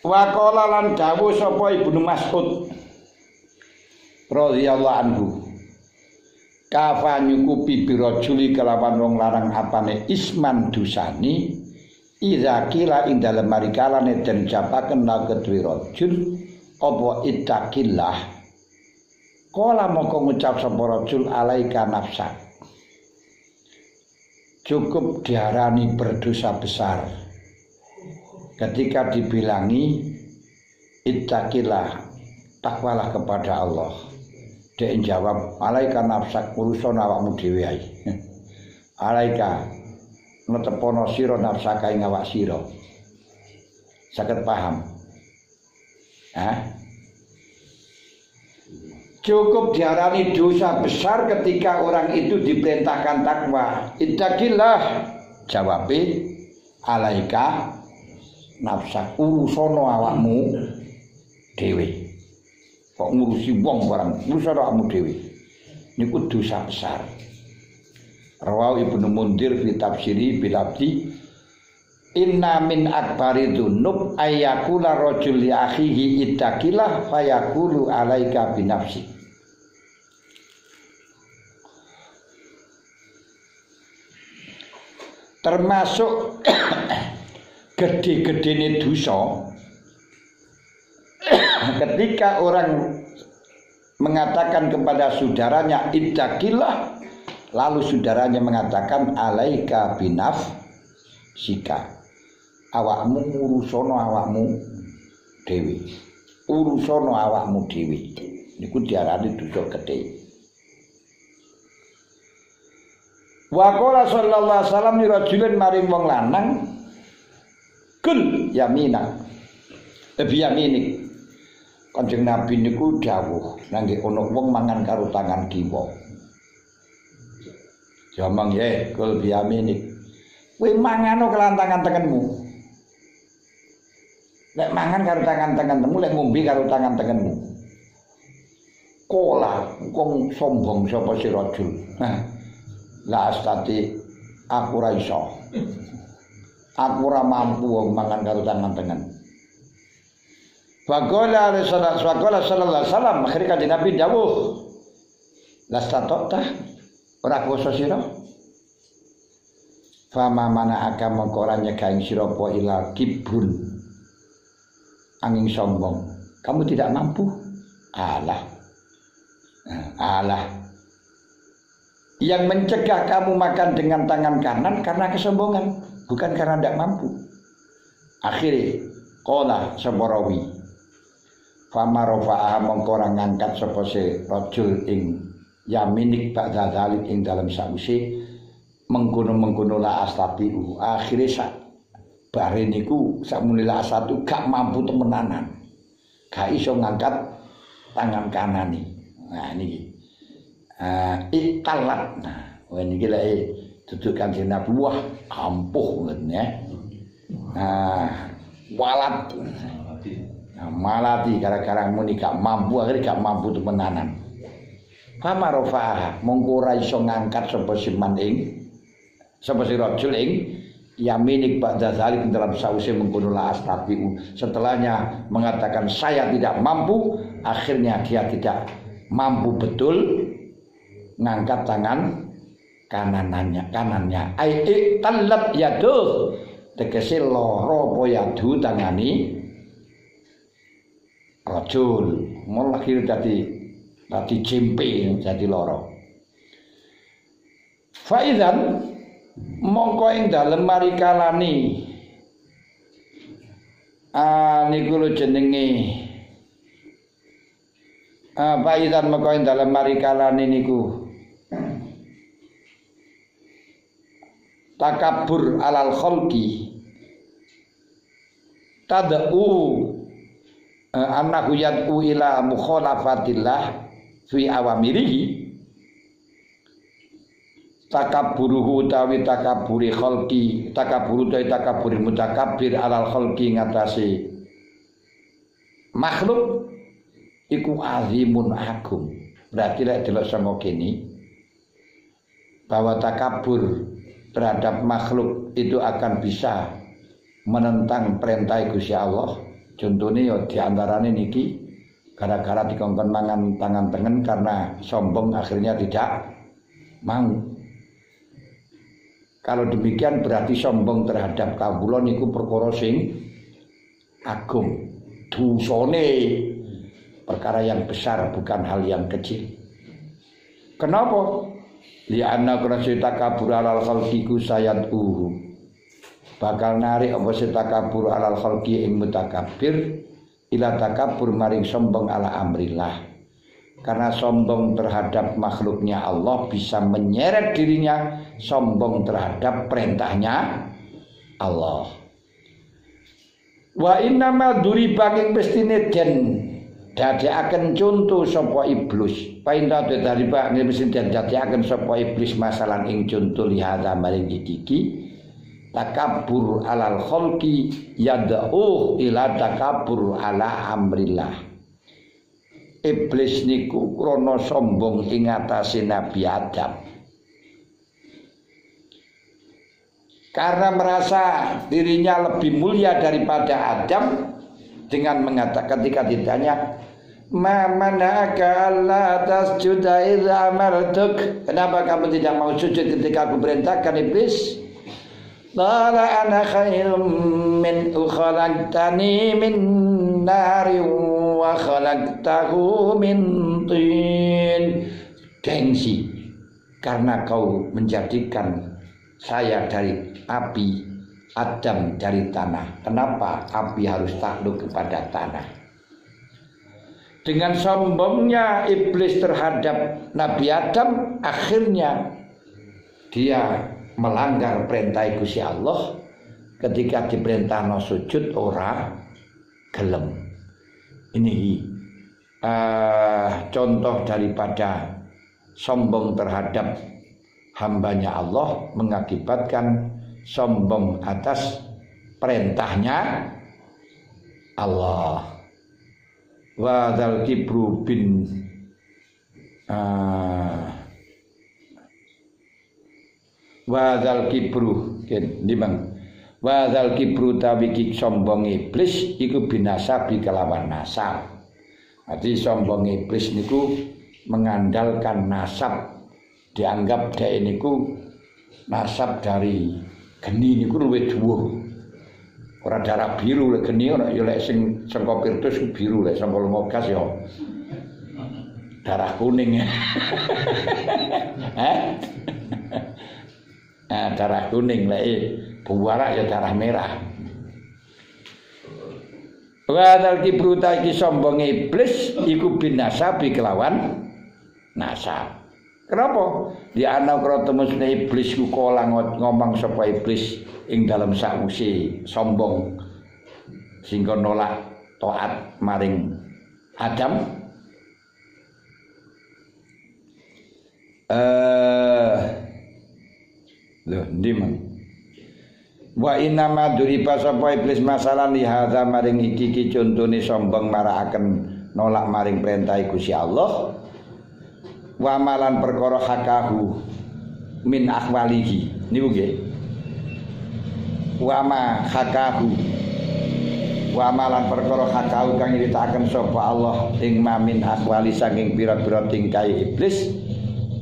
Wa qala lan dawuh sapa Ibnu Mas'ud radhiyallahu anhu. Kafa nyukupi birajuli kelawan wong larang apane isman dusani Iza kila ing dalem marikalane den japaken la kedue rajul apa ittaqillah? Kala moko ngucap sapa rajul alaika nafsak. Cukup diarani berdosa besar ketika dibilangi ittaqillah takwalah kepada Allah dia jawab alaika nafsak urusan awakmu dhewe ae alaika netepono sira nafsaka ing awak sira saged paham Hah? Cukup diarani dosa besar ketika orang itu diperintahkan takwa. Ittaqillah. Jawabe alaika nafsak urusono awakmu dhewe. Kok ngurusi wong barang urusono awakmu dhewe. Niku dosa besar. Rawahu Ibnu Mundir fi tafsiri bilabdi Inna min akbari dunub ayyakula rajul li akhihi ittaqilah fayaqulu alaika binafsi Termasuk gede-gedene dosa. Ketika orang mengatakan kepada saudaranya ittaqillah lalu saudaranya mengatakan alaika binaf sika awakmu ngurusono awakmu dhewe. Urusono awakmu dhewe. Niku diarani dosa gedhe. Wa qala sallallahu alaihi wasallam li maring wong lanang kul yamina Ebi yaminik Kanjeng Nabi niku dawuh nangge ana wong mangan karo tangan kiwa Jamang ye kul yaminik Kowe mangano kelantangan tanganmu Lek mangan karo tangan-tanganmu, lek ngombe karo tangan-tanganmu. Kola, wong sombong sapa si rajul. Nah, la astati aku ora iso. Aku ora mampu wong mangan karo tangan-tangan. Faqala Rasulullah sallallahu alaihi wasallam akhir kanjeng Nabi dawuh. Lastatota ora kuasa sira. Fama mana agama mongko ora nyegaing sira apa ila kibrun angin sombong. Kamu tidak mampu. Allah. Allah. Yang mencegah kamu makan dengan tangan kanan karena kesombongan, bukan karena tidak mampu. Akhirnya, kola seborowi. Fama rofa'ah mengkorang ngangkat sepose rojul ing yaminik ba'da dhalik ing dalam sausi mengkuno-mengkuno la astatiu. Akhirnya bare niku sakmunila satu gak mampu temenanan gak iso ngangkat tangan kanan nih nah ini uh, ikalat nah ini eh duduk kanjeng Nabi. Wah ampuh ya. Nah walat nah, malati gara-gara muni gak mampu akhirnya gak mampu temenanan Fama rofa'ah? Mongko ora iso ngangkat sapa siman ing sapa si rajul ing yaminik zalik dalam sausi mengkono la astatiu setelahnya mengatakan saya tidak mampu. Akhirnya dia tidak mampu betul ngangkat tangan kananannya kanannya. Ai talab yadu tegese loro apa yadu tangani? Rajul. Mau lahir tadi tadi cempe jadi loro. Faizan mongko ing dalem marikalani ah niku lho jenenge. Ah paidan mongko ing dalem marikalani niku takabur alal khalqi. Tad'u annahu yad'u ila mukhalafatillah fi awamirihi. Takaburuhu utawi takaburi khalqi takaburu utawi takaburi mutakabbir alal khalqi ngatasi. Makhluk iku azimun agung. Berarti lek delok sama kini bahwa takabur terhadap makhluk itu akan bisa menentang perintah Gusti Allah Contohnya ya di antaranya niki gara-gara dikongkon mangan tangan tengen karena sombong akhirnya tidak mau. Kalau demikian berarti sombong terhadap kawula niku perkara sing agung. Dusone perkara yang besar bukan hal yang kecil. Kenapa? Lianna kurasi takabur alal khalqiku sayat uhu bakal narik apa takabur alal khalqi ing mutakabbir ila takabur maring sombong ala amrillah. Karena sombong terhadap makhluknya Allah bisa menyeret dirinya sombong terhadap perintahnya Allah. Wa inna ma duri banging pestine den akan contoh sapa iblis. Painta dari pak mesti akan sapa iblis masalah ing contoh lihada maring iki takabur alal kholki yad'u ila takabur ala amrillah. Iblis niku krono sombong ing atase Nabi Adam. Karena merasa dirinya lebih mulia daripada Adam dengan mengatakan ketika ditanya Ma manaka Allah tasjuda idza amartuk? Kenapa kamu tidak mau sujud ketika aku perintahkan iblis? Qala ana khairum min ukhalaqtani min nari wa khalaqtahu min tin. Gengsi. Karena kau menjadikan saya dari api. Adam dari tanah. Kenapa api harus takluk kepada tanah? Dengan sombongnya iblis terhadap Nabi Adam akhirnya dia melanggar perintah Gusti Allah. Ketika diperintah no sujud ora gelem. Ini uh, contoh daripada sombong terhadap hambanya Allah mengakibatkan sombong atas perintahnya Allah. Wa kibru bin uh, Wadal kibru ken dimang Wadal kibru tawiki sombong iblis iku binasa kelawan nasab. Arti sombong iblis niku mengandalkan nasab dianggap dia niku nasab dari geni niku luwih dhuwur. Ora darah biru lek geni ora ya lek sing sangka Pirtus biru lek sangka Lungogas ya darah kuning. Eh? nah, darah kuning lah buara ya darah merah Wadal kibru iki sombong iblis iku bin nasabi kelawan nasab. Kenapa? Di anak krotemusne iblis ku kolang ngomong sapa iblis ing dalam sausi sombong sehingga nolak taat maring Adam. Eh Loh, ndi mang? Wa inna ma sapa iblis masalah li hadza maring iki iki contone sombong marakaken nolak maring perintah Gusti Allah. Wa malan perkara hakahu min akhwalihi. Niku nggih. Wa ma hakahu. Wa malan perkara hakahu kang nyritakaken sapa Allah ing mamin akhwali saking pira-pira tingkai iblis.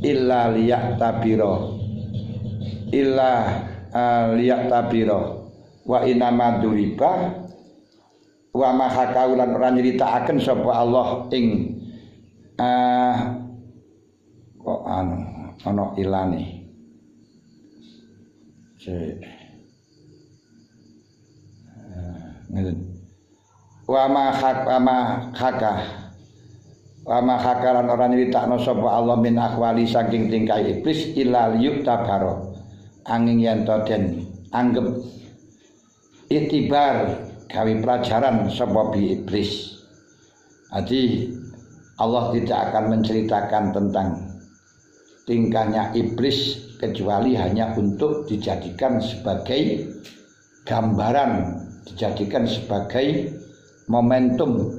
Illa liyak tabira illa liyak tabiro wa inama duriba. Wa kaulan ora nyeritakaken sapa Allah ing uh, kok anu? Ana ilane. Wa ma hak wa ma haka wa ma hakaran ora nyeritakno sapa Allah min akhwali saking tingkah iblis ilal yuk tabaro angin yen to den anggap itibar gawe pelajaran sebab iblis. Jadi Allah tidak akan menceritakan tentang tingkahnya iblis kecuali hanya untuk dijadikan sebagai gambaran, dijadikan sebagai momentum,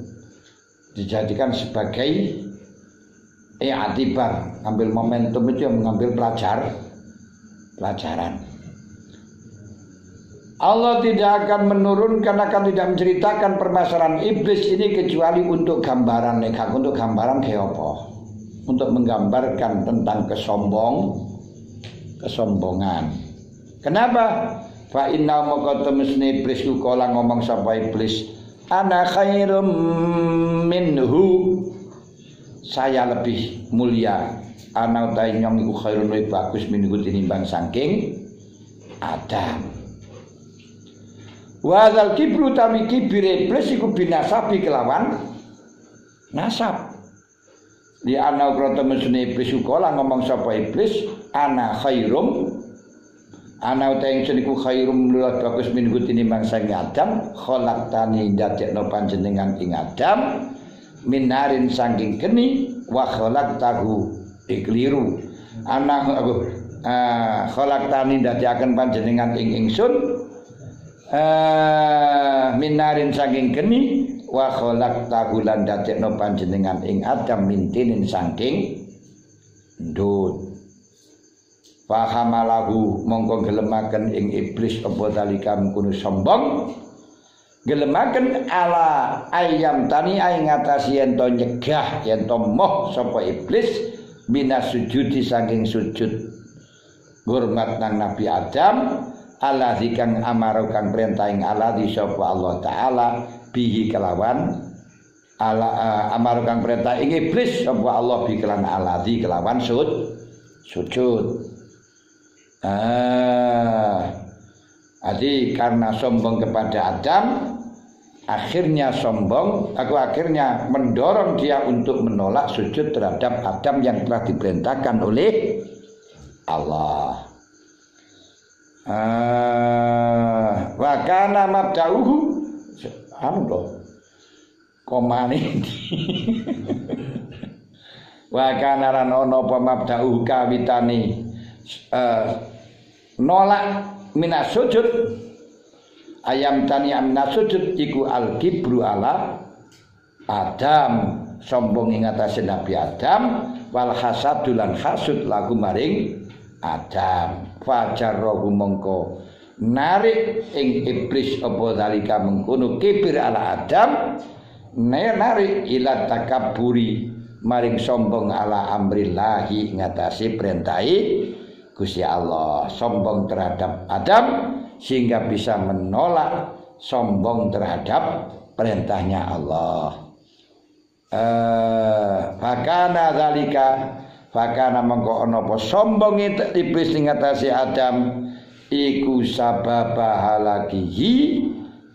dijadikan sebagai atibar, ambil momentum itu yang mengambil pelajar pelajaran. Allah tidak akan menurunkan akan tidak menceritakan permasalahan iblis ini kecuali untuk gambaran. Nekak untuk gambaran apa untuk menggambarkan tentang kesombong kesombongan. Kenapa? Fa inna maka temesne iblis ku kala ngomong sapa iblis ana khairum minhu. Saya lebih mulia. Ana utahe nyong iku khairun bagus minhu tinimbang saking Adam. Wadal kibru tami kibir iblis iku binasabi kelawan nasab. Di ana krata mesune iblis ukola ngomong sapa iblis? Ana khairum. Ana utahe ingsun iku khairum luwih bagus min tinimbang sang Adam. Khalaqtani ndadekno panjenengan ing Adam. Minarin saking geni wa khalaqtahu ikliru ana aku uh, khalaqtani ndadekaken panjenengan ing ingsun. Uh, minarin saking geni wa kholak tagulan dadekno panjenengan ing Adam mintinin saking ndut Fahamalahu mongko gelemaken ing iblis apa dalika mengkono sombong? Gelemaken ala ayam tani ay ngatasi yen to nyegah yen to moh sapa iblis bina sujudi saking sujud. Hormat nang Nabi Adam Allah kang amaro kang perintah ing Allah di sapa Allah taala bihi kelawan. Ala uh, amaro kang perintah ing iblis sapa Allah bi kelawan Allah di kelawan sud sujud. Ah Adi karena sombong kepada Adam akhirnya sombong aku akhirnya mendorong dia untuk menolak sujud terhadap Adam yang telah diperintahkan oleh Allah. Ah, wa kana mabda'uhu anu to. Komane Wa kana lan ana apa kawitane uh, nolak minas sujud. Ayam tani amna sujud iku al kibru ala Adam. Sombong ing atase Nabi Adam. Wal hasadulan hasud lagu maring Adam. Fajar rohu mongko narik ing iblis apa dalika mengkono kibir ala Adam narik ila takaburi maring sombong ala amrillahi ngatasi perintahi Gusti Allah. Sombong terhadap Adam sehingga bisa menolak sombong terhadap perintahnya Allah. Eh fakana dalika Fakana mengko ana sombong iblis ing atase Adam iku sababa halakihi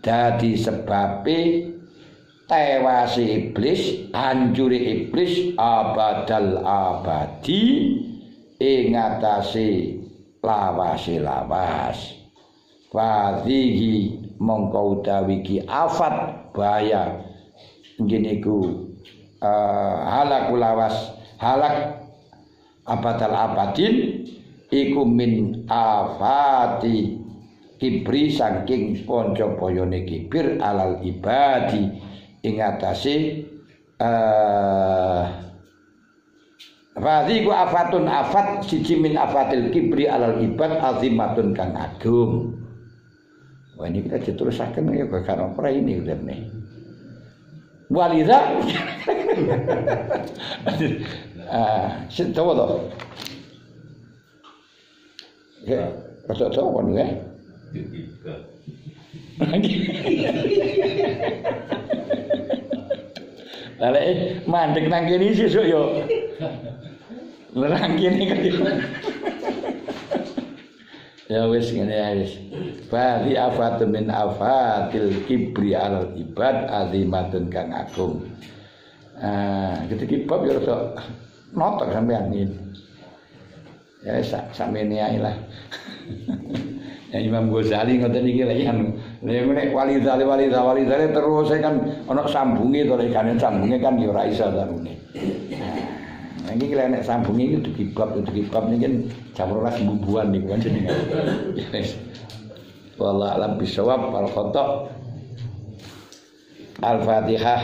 dadi sebabe tewasi iblis hancure iblis abadal abadi ing atase lawase lawas fadhihi mongko utawi ki afat bahaya. Ngene iku uh, halakul lawas halak abadal abadin iku min afati kibri saking ponco boyone kibir alal ibadi ing atase uh, Fadhi ku afatun afat siji min afatil kibri alal ibad azimatun kang agung. Wah ini kita diterusaken ya kok karo ini udah nih. Walidha Ah, coba to. Ya, coba nih ya. Lale mandek nang kene sesuk yo. Lerang kene kali. Ya wis ngene ya wis. Fadi afatun min afatil kibri al ibad azimatun kang agung. Ah, ketika bab ya rasa notok sampean ini. Ya ae lah. ya Imam Ghazali ngoten iki lek anu. Lek nek wali zali wali zali wali zali terus kan ana sambunge to lek kan sambunge kan ya ora iso tarune. Nah, ini kalau nek sambunge itu dikibab itu dikibab ini kan jam 12 bubuan niku kan jenengan. Yes. Wallah alam bisawab al khata. Al-Fatihah.